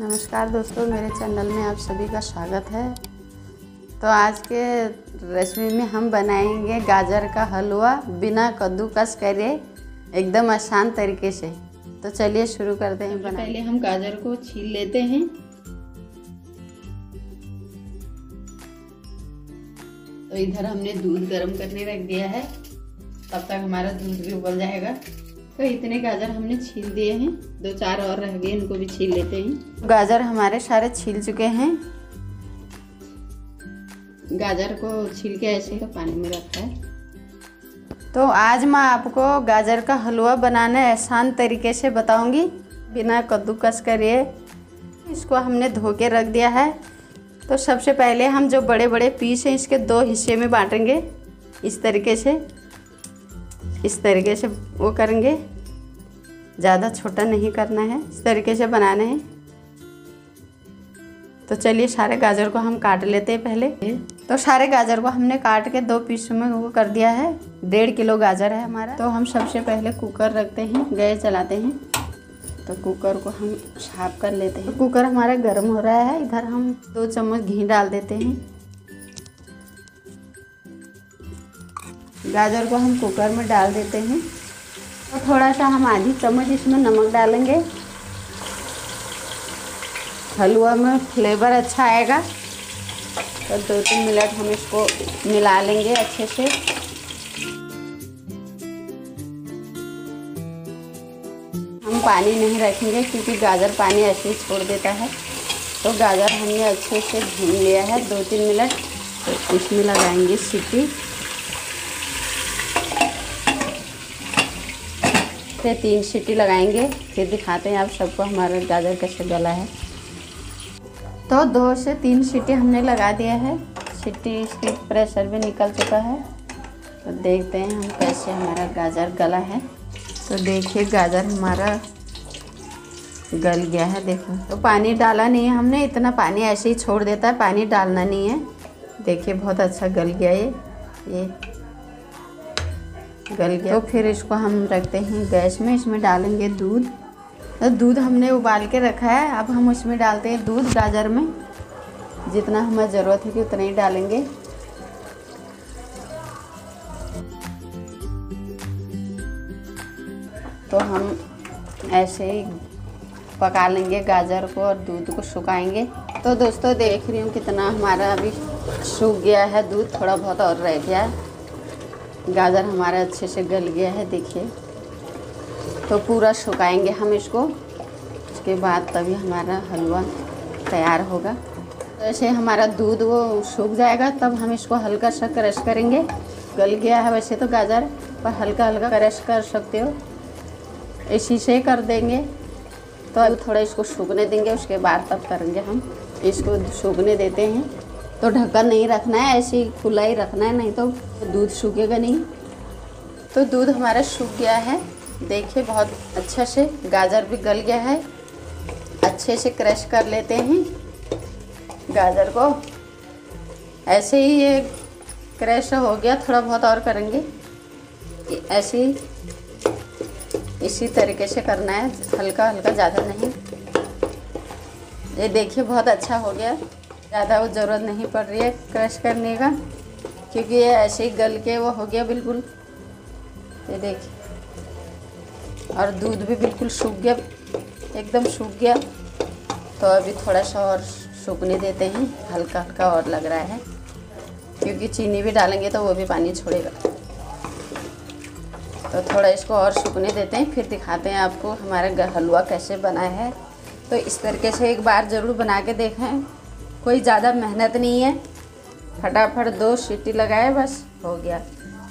नमस्कार दोस्तों मेरे चैनल में आप सभी का स्वागत है। तो आज के रेसिपी में हम बनाएँगे गाजर का हलवा बिना कद्दूकस करे एकदम आसान तरीके से। तो चलिए शुरू करते हैं बनाने। पहले हम गाजर को छील लेते हैं। तो इधर हमने दूध गर्म करने रख दिया है। तब तक हमारा दूध भी उबल जाएगा। तो इतने गाजर हमने छील दिए हैं। दो चार और रह गए इनको भी छील लेते हैं। गाजर हमारे सारे छील चुके हैं। गाजर को छील के ऐसे ही पानी में रखा है। तो आज मैं आपको गाजर का हलवा बनाना आसान तरीके से बताऊँगी। बिना कद्दूकस करिए। इसको हमने धो के रख दिया है। तो सबसे पहले हम जो बड़े बड़े पीस हैं इसके दो हिस्से में बांटेंगे। इस तरीके से। इस तरीके से वो करेंगे। ज़्यादा छोटा नहीं करना है, इस तरीके से बनाना है। तो चलिए सारे गाजर को हम काट लेते हैं पहले। तो सारे गाजर को हमने काट के दो पीस में वो कर दिया है। डेढ़ किलो गाजर है हमारा। तो हम सबसे पहले कुकर रखते हैं, गैस जलाते हैं। तो कुकर को हम साफ़ कर लेते हैं। तो कुकर हमारा गर्म हो रहा है। इधर हम दो चम्मच घी डाल देते हैं। गाजर को हम कुकर में डाल देते हैं। और थोड़ा सा हम आधी चम्मच इसमें नमक डालेंगे। हलवा में फ्लेवर अच्छा आएगा। तो दो तीन मिनट हम इसको मिला लेंगे अच्छे से। हम पानी नहीं रखेंगे क्योंकि गाजर पानी ऐसे ही छोड़ देता है। तो गाजर हमने अच्छे से भून लिया है। दो तीन मिनट तो इसमें लगाएँगे सीटी। फिर तीन सीटी लगाएँगे, फिर दिखाते हैं आप सबको हमारा गाजर कैसे गला है। तो दो से तीन सीटी हमने लगा दिया है। सीटी इसकी प्रेशर भी निकल चुका है। तो देखते हैं हम कैसे हमारा गाजर गला है। तो देखिए गाजर हमारा गल गया है, देखो। तो पानी डाला नहीं है हमने, इतना पानी ऐसे ही छोड़ देता है, पानी डालना नहीं है। देखिए बहुत अच्छा गल गया ये। ये गल गया। तो फिर इसको हम रखते हैं गैस में, इसमें डालेंगे दूध। तो दूध हमने उबाल के रखा है। अब हम उसमें डालते हैं दूध गाजर में। जितना हमें ज़रूरत है कि उतना ही डालेंगे। तो हम ऐसे ही पका लेंगे गाजर को और दूध को सुखाएँगे। तो दोस्तों, देख रही हूँ कितना हमारा अभी सूख गया है दूध। थोड़ा बहुत और रह गया। है गाजर हमारा अच्छे से गल गया है, देखिए। तो पूरा सुखाएँगे हम इसको। उसके बाद तभी हमारा हलवा तैयार होगा। तो हमारा दूध वो सूख जाएगा, तब हम इसको हल्का सा क्रश करेंगे। गल गया है वैसे तो गाजर, पर हल्का हल्का क्रश कर सकते हो। इसी से कर देंगे। तो अब थोड़ा इसको सूखने देंगे, उसके बाद तब करेंगे हम। इसको सूखने देते हैं। तो ढक्कन नहीं रखना है, ऐसे ही खुला ही रखना है, नहीं तो दूध सूखेगा नहीं। तो दूध हमारा सूख गया है। देखिए, बहुत अच्छा से गाजर भी गल गया है। अच्छे से क्रश कर लेते हैं। गाजर को ऐसे ही ये क्रश हो गया, थोड़ा बहुत और करेंगे। ऐसे ही इसी तरीके से करना है हल्का हल्का ज़्यादा नहीं। ये देखिए, बहुत अच्छा हो गया। ज़्यादा वो ज़रूरत नहीं पड़ रही है क्रश करने का, क्योंकि ये ऐसे ही गल के वो हो गया बिल्कुल। ये देखिए। और दूध भी बिल्कुल सूख गया, एकदम सूख गया। तो अभी थोड़ा सा और सूखने देते हैं, हल्का हल्का और लग रहा है, क्योंकि चीनी भी डालेंगे तो वो भी पानी छोड़ेगा। तो थोड़ा इसको और सूखने देते हैं, फिर दिखाते हैं आपको हमारा हलवा कैसे बना है। तो इस तरीके से एक बार ज़रूर बना के देखें। कोई ज़्यादा मेहनत नहीं है। फटाफट दो सीटी लगाए, बस हो गया।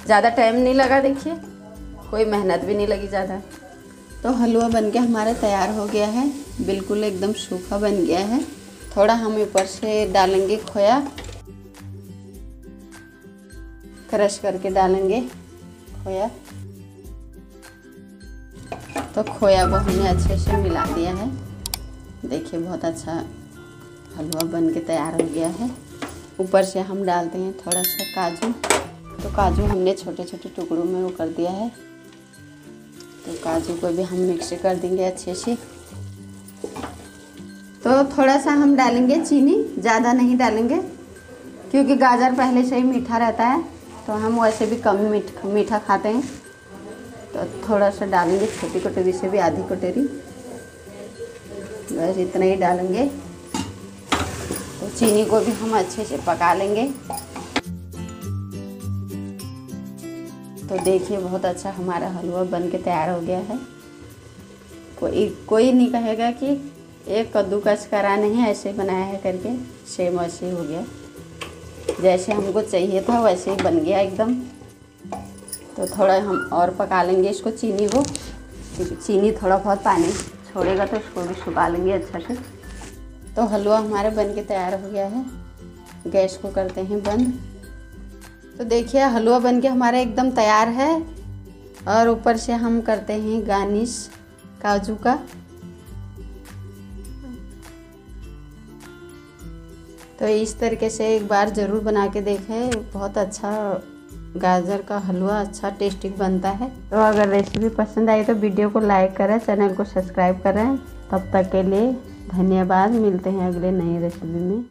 ज़्यादा टाइम नहीं लगा, देखिए। कोई मेहनत भी नहीं लगी ज़्यादा। तो हलवा बन के हमारा तैयार हो गया है। बिल्कुल एकदम सूखा बन गया है। थोड़ा हम ऊपर से डालेंगे खोया। क्रश करके डालेंगे खोया। तो खोया को हमने अच्छे से मिला दिया है। देखिए, बहुत अच्छा हलवा बन के तैयार हो गया है। ऊपर से हम डालते हैं थोड़ा सा काजू। तो काजू हमने छोटे छोटे टुकड़ों में वो कर दिया है। तो काजू को भी हम मिक्स कर देंगे अच्छे से। तो थोड़ा सा हम डालेंगे चीनी, ज़्यादा नहीं डालेंगे, क्योंकि गाजर पहले से ही मीठा रहता है तो हम वैसे भी कम मीठ, मीठा खाते हैं। तो थोड़ा सा डालेंगे छोटी कटोरी से भी आधी कटोरी। बस इतना ही डालेंगे। चीनी को भी हम अच्छे से पका लेंगे। तो देखिए, बहुत अच्छा हमारा हलवा बन के तैयार हो गया है। कोई कोई नहीं कहेगा कि एक कद्दूकस करा नहीं ऐसे बनाया है करके, सेम वैसे हो गया। जैसे हमको चाहिए था, वैसे ही बन गया एकदम। तो थोड़ा हम और पका लेंगे इसको, चीनी को। क्योंकि चीनी थोड़ा बहुत पानी छोड़ेगा तो उसको भी सुखा लेंगे अच्छा से। तो हलवा हमारे बन के तैयार हो गया है। गैस को करते हैं बंद। तो देखिए, हलवा बन के हमारा एकदम तैयार है। और ऊपर से हम करते हैं गार्निश काजू का। तो इस तरीके से एक बार ज़रूर बना के देखें। बहुत अच्छा गाजर का हलवा अच्छा टेस्टी बनता है। तो अगर रेसिपी पसंद आई तो वीडियो को लाइक करें, चैनल को सब्सक्राइब करें। तब तक के लिए धन्यवाद मिलते हैं अगले नए रेसिपी में।